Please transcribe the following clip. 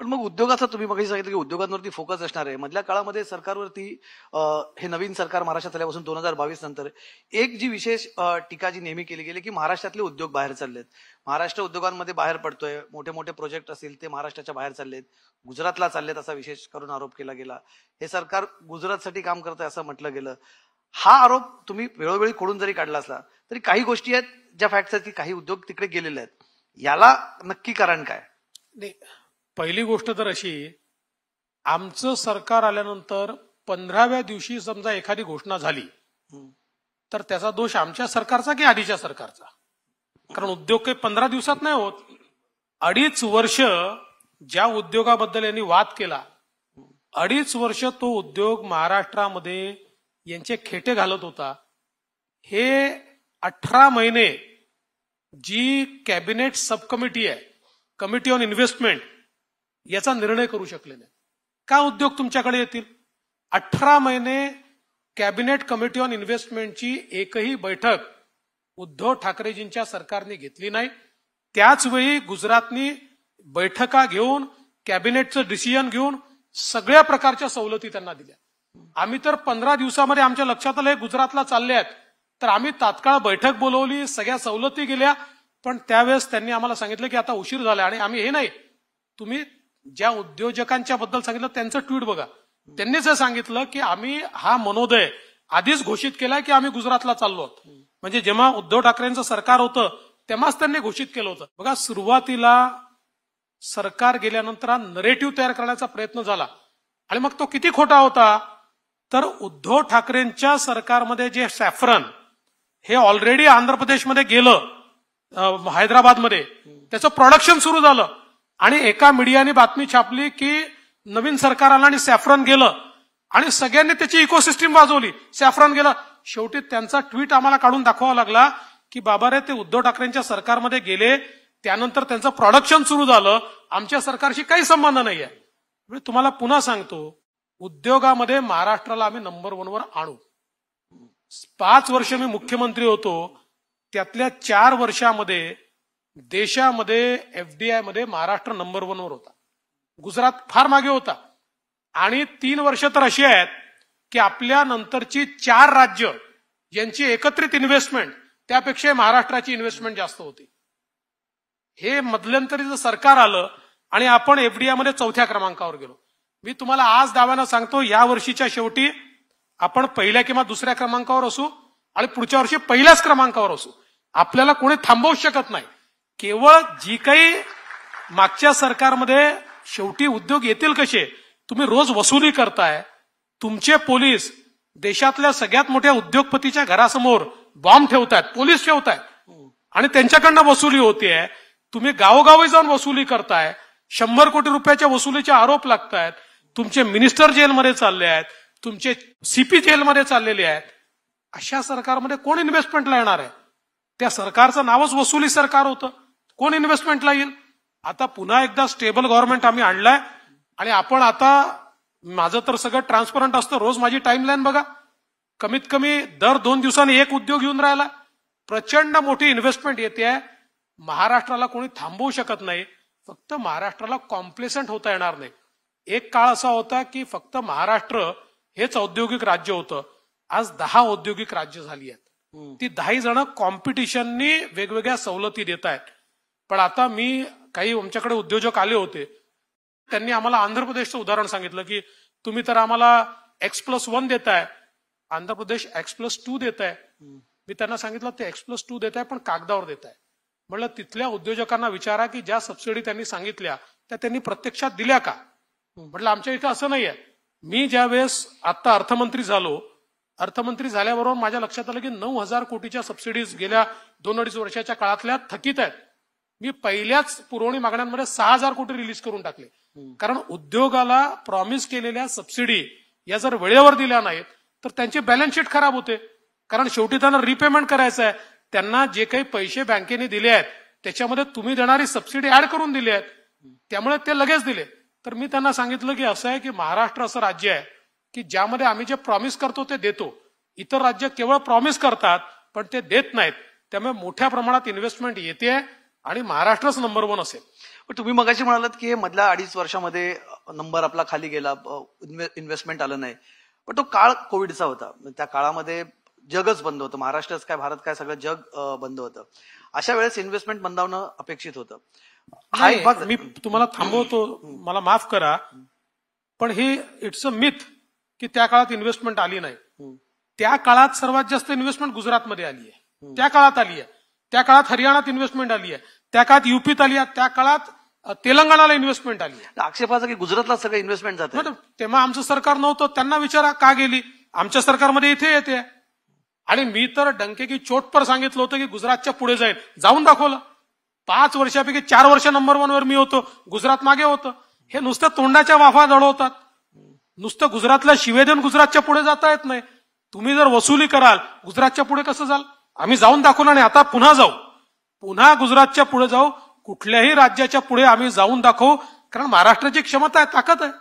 पण मग उद्योगाचा तुम्ही मग सांगितलं की उद्योगांवरती फोकस असणार आहे. मधल्या काळामध्ये सरकारवरती हे नवीन सरकार महाराष्ट्रात आल्यापासून दोन हजार बावीस नंतर एक जी विशेष टीका जी नेहमी केली गेली की महाराष्ट्रातले उद्योग बाहेर चाललेत. महाराष्ट्र उद्योगांमध्ये बाहेर पडतोय. मोठे मोठे प्रोजेक्ट असतील ते महाराष्ट्राच्या बाहेर चाललेत. गुजरातला चाललेत असा विशेष करून आरोप केला गेला. हे सरकार गुजरातसाठी काम करतंय असं म्हटलं गेलं. हा आरोप तुम्ही वेळोवेळी खोडून जरी काढला असला तरी काही गोष्टी आहेत ज्या फॅक्ट्स आहेत की काही उद्योग तिकडे गेलेले आहेत. याला नक्की कारण काय? नाही. पहिली गोष्ट तर अशी आमचं सरकार आल्यानंतर पंधराव्या दिवशी समजा एखादी घोषणा झाली. तर त्याचा दोष आमच्या सरकारचा की आधीच्या सरकारचा? कारण उद्योग काही पंधरा दिवसात नाही होत. अडीच वर्ष ज्या उद्योगाबद्दल यांनी वाद केला अडीच वर्ष तो उद्योग महाराष्ट्रामध्ये यांचे खेटे घालत होता. हे अठरा महिने जी कॅबिनेट सब कमिटी आहे कमिटी ऑन इन्व्हेस्टमेंट याचा निर्णय करू शकले नाही का उद्योग तुमच्याकडे येतील? अठरा महिने कॅबिनेट कमिटी ऑन इन्व्हेस्टमेंटची एकही बैठक उद्धव ठाकरेजींच्या सरकारने घेतली नाही. त्याचवेळी गुजरातनी बैठका घेऊन कॅबिनेटचं डिसिजन घेऊन सगळ्या प्रकारच्या सवलती त्यांना दिल्या. आम्ही तर पंधरा दिवसामध्ये आमच्या लक्षात आलं हे गुजरातला चालले आहेत. तर आम्ही तात्काळ बैठक बोलवली सगळ्या सवलती गेल्या पण त्यावेळेस त्यांनी आम्हाला सांगितलं की आता उशीर झाला आणि आम्ही हे नाही. तुम्ही ज्या उद्योजकांच्या बद्दल सांगितलं त्यांचं ट्विट बघा. त्यांनीच जर सांगितलं की आम्ही हा मनोदय आधीच घोषित केलाय की आम्ही गुजरातला चाललो आहोत. म्हणजे जेव्हा उद्धव ठाकरेंचं सरकार होतं तेव्हाच त्यांनी घोषित केलं होतं. बघा सुरुवातीला सरकार गेल्यानंतर हा नरेटिव्ह तयार करण्याचा प्रयत्न झाला. आणि मग तो किती खोटा होता? तर उद्धव ठाकरेंच्या सरकारमध्ये जे सॅफरन हे ऑलरेडी आंध्र प्रदेशमध्ये गेलं हैदराबादमध्ये. त्याचं प्रोडक्शन सुरू झालं. आणि एका मीडियाने बातमी छापली की नवीन सरकार आलं आणि सॅफ्रन गेलं आणि सगळ्यांनी त्याची इकोसिस्टीम वाजवली. सॅफ्रन गेलं. शेवटी त्यांचा ट्विट आम्हाला काढून दाखवावा लागला की बाबा रे ते उद्धव ठाकरेंच्या सरकारमध्ये गेले त्यानंतर त्यांचं प्रोडक्शन सुरू झालं. आमच्या सरकारशी काही संबंध नाही आहे मी तुम्हाला पुन्हा सांगतो उद्योगामध्ये महाराष्ट्राला आम्ही नंबर वनवर आणू. पाच वर्ष मी मुख्यमंत्री होतो. त्यातल्या चार वर्षामध्ये देशामध्ये एफडीआयमध्ये महाराष्ट्र नंबर वनवर होता. गुजरात फार मागे होता. आणि तीन वर्ष तर अशी आहेत की आपल्या नंतरची चार राज्य यांची एकत्रित इन्व्हेस्टमेंट त्यापेक्षा महाराष्ट्राची इन्व्हेस्टमेंट जास्त होती. हे मध्यंतरीचं सरकार आलं आणि आपण एफडीआयमध्ये चौथ्या क्रमांकावर गेलो. मी तुम्हाला आज दाव्यानं सांगतो या वर्षीच्या शेवटी आपण पहिल्या किंवा दुसऱ्या क्रमांकावर असू आणि पुढच्या वर्षी पहिल्याच क्रमांकावर असू. आपल्याला कोणी थांबवू शकत नाही. केवळ जी काही मागच्या सरकारमध्ये शेवटी उद्योग येतील कसे तुम्ही रोज वसुली करताय तुमचे पोलीस देशातल्या सगळ्यात मोठ्या उद्योगपतीच्या घरासमोर बॉम्ब ठेवतायत पोलीस ठेवतायत आणि त्यांच्याकडनं वसुली होतीये तुम्ही गावोगावी जाऊन वसुली करताय शंभर कोटी रुपयाच्या वसुलीचे आरोप लागतायत तुमचे मिनिस्टर जेलमध्ये चालले आहेत तुमचे सीपी जेलमध्ये चाललेले आहेत अशा सरकारमध्ये कोण इन्व्हेस्टमेंटला येणार आहे? त्या सरकारचं नावच वसुली सरकार होतं. कोण इन्व्हेस्टमेंटला येईल? आता पुन्हा एकदा स्टेबल गव्हर्नमेंट आम्ही आणलाय. आणि आपण आता माझं तर सगळं ट्रान्सपरंट असतं. रोज माझी टाइमलाईन बघा. कमीत कमी दर दोन दिवसांनी एक उद्योग येऊन राहिला. प्रचंड मोठी इन्व्हेस्टमेंट येते महाराष्ट्राला कोणी थांबवू शकत नाही. फक्त महाराष्ट्राला कॉम्प्लेसंट होता येणार नाही. एक काळ असा होता की फक्त महाराष्ट्र हेच औद्योगिक राज्य होतं. आज दहा औद्योगिक राज्य झाली आहेत. ती दहाही जण कॉम्पिटिशननी वेगवेगळ्या सवलती देत आहेत पण आता मी काही आमच्याकडे उद्योजक आले होते. त्यांनी आम्हाला आंध्र प्रदेशचं उदाहरण सांगितलं की तुम्ही तर आम्हाला एक्स प्लस वन देताय Andhra Pradesh X plus two देत आहे मी त्यांना सांगितलं ते एक्स प्लस टू देत आहे पण कागदावर देत आहे म्हणलं तिथल्या उद्योजकांना विचारा की ज्या सबसिडी त्यांनी सांगितल्या त्या त्यांनी प्रत्यक्षात दिल्या का? म्हटलं आमच्या इथं असं नाहीये. मी ज्या वेळेस आता अर्थमंत्री झालो अर्थमंत्री झाल्याबरोबर माझ्या लक्षात आलं की नऊ हजार कोटीच्या सबसिडीज गेल्या दोन अडीच वर्षाच्या काळातल्या थकीत आहेत. मी पहिल्याच पुरवणी मागण्यांमध्ये सहा हजार कोटी रिलीज करून टाकले. कारण उद्योगाला प्रॉमिस केलेल्या सबसिडी या जर वेळेवर दिल्या नाहीत तर त्यांची बॅलन्स शीट खराब होते. कारण शेवटी त्यांना रिपेमेंट करायचं आहे. त्यांना जे काही पैसे बँकेने दिले आहेत त्याच्यामध्ये तुम्ही देणारी सबसिडी ऍड करून दिली आहेत. त्यामुळे ते लगेच दिले. तर मी त्यांना सांगितलं की असं आहे की महाराष्ट्र असं राज्य आहे की ज्यामध्ये आम्ही जे प्रॉमिस करतो ते देतो. इतर राज्य केवळ प्रॉमिस करतात पण ते देत नाहीत. त्यामुळे मोठ्या प्रमाणात इन्व्हेस्टमेंट येते आणि महाराष्ट्रच नंबर वन असेल. पण तुम्ही मगाशी म्हणालात की हे मधल्या अडीच वर्षामध्ये नंबर आपला खाली गेला इन्व्हेस्टमेंट आलं नाही. पण तो काळ कोविडचा होता. त्या काळामध्ये जगच बंद होतं. महाराष्ट्रच काय भारत काय सगळं जग बंद होतं. अशा वेळेस इन्व्हेस्टमेंट बंदावणं अपेक्षित होतं. हा मी तुम्हाला थांबवतो. मला माफ करा. पण हे इट्स अ मिथ की त्या काळात इन्व्हेस्टमेंट आली नाही. त्या काळात सर्वात जास्त इन्व्हेस्टमेंट गुजरातमध्ये आली आहे त्या काळात आली आहे त्या काळात हरियाणात इन्व्हेस्टमेंट आली आहे. त्या काळात युपीत आली आहे. त्या काळात तेलंगणाला इन्व्हेस्टमेंट आली आहे. आक्षेपाचा की गुजरातला सगळं इन्व्हेस्टमेंट जाते तेव्हा आमचं सरकार नव्हतं. त्यांना विचारा का गेली? आमच्या सरकारमध्ये इथे येते. आणि मी तर डंके की चोट पर सांगितलं होतं की गुजरातच्या पुढे जाईल. जाऊन दाखवलं. पाच वर्षापैकी चार वर्ष नंबर वन वर मी होतो. गुजरात मागे होतं. हे नुसतं तोंडाच्या वाफा दळवतात नुसतं गुजरातला शिवे देऊन गुजरातच्या पुढे जाता येत नाही. तुम्ही जर वसुली कराल गुजरातच्या पुढे कसं जाल? आम्ही जाऊन दाखवून आणि आता पुन्हा जाऊ. पुन्हा गुजरातच्या पुढे जाऊ. कुठल्याही राज्याच्या पुढे आम्ही जाऊन दाखवू. कारण महाराष्ट्राची क्षमता आहे ताकद आहे.